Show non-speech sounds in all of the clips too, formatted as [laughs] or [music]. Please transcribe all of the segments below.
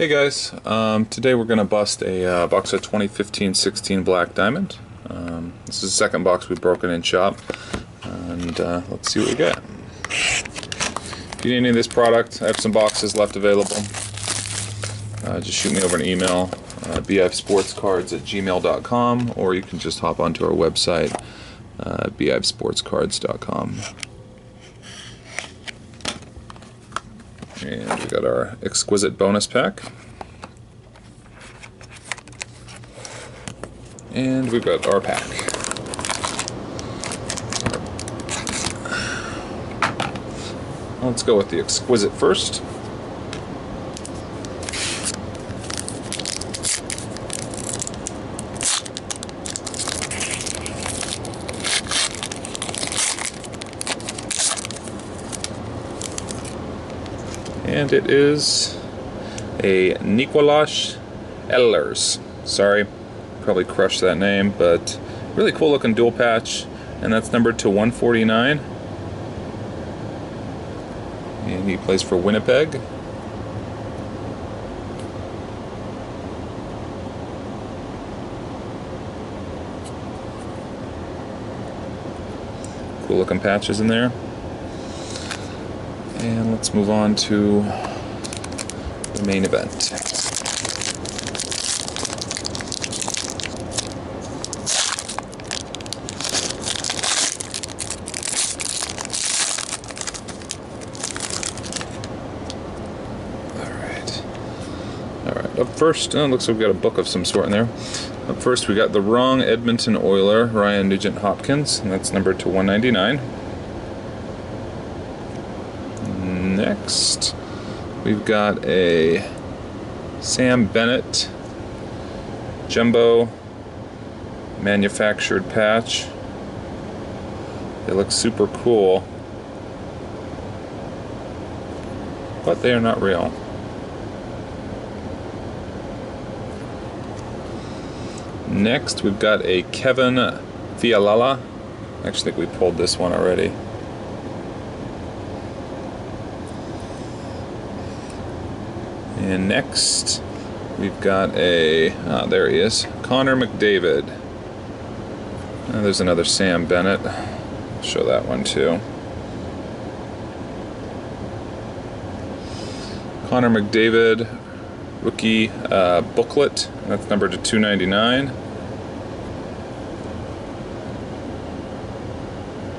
Hey guys, um, today we're going to bust a uh, box of 2015-16 Black Diamond. Um, this is the second box we've broken in shop, and uh, let's see what we get. If you need any of this product, I have some boxes left available. Uh, just shoot me over an email, uh, beehivesportscards at gmail.com, or you can just hop onto our website, uh, beehivesportscards.com. And we got our exquisite bonus pack. And we've got our pack. Let's go with the exquisite first. And it is a Nikolash Ehlers. Sorry, probably crushed that name, but really cool looking dual patch, and that's numbered to 149. And he plays for Winnipeg. Cool looking patches in there. And let's move on to the main event. Up first, oh, looks like we've got a book of some sort in there. Up first, we got the wrong Edmonton Oiler, Ryan Nugent Hopkins, and that's numbered to 199. Next, we've got a Sam Bennett jumbo manufactured patch. They look super cool, but they are not real. Next, we've got a Kevin Fialala. I actually think we pulled this one already. And next, we've got a, ah, there he is, Connor McDavid. There's another Sam Bennett. Show that one too. Connor McDavid rookie uh, booklet. That's numbered to 299.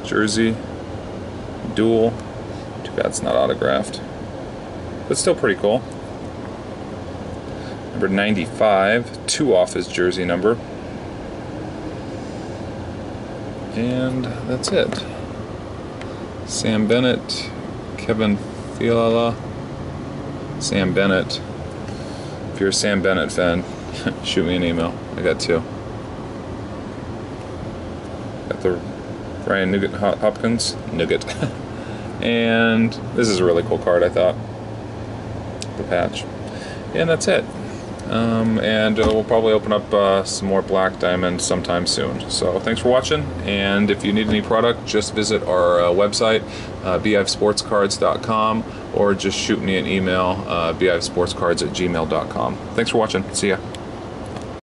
Jersey, dual. Too bad it's not autographed, but still pretty cool number 95, two off his jersey number. And that's it. Sam Bennett, Kevin Fiala, Sam Bennett. If you're a Sam Bennett fan, [laughs] shoot me an email. I got two. Got the Ryan Nugent Hopkins, Nugget. [laughs] and this is a really cool card, I thought. The patch. And that's it. Um, and uh, we'll probably open up uh, some more black diamond sometime soon. So thanks for watching, and if you need any product, just visit our uh, website, uh, or just shoot me an email, uh, at gmail.com. Thanks for watching. See ya.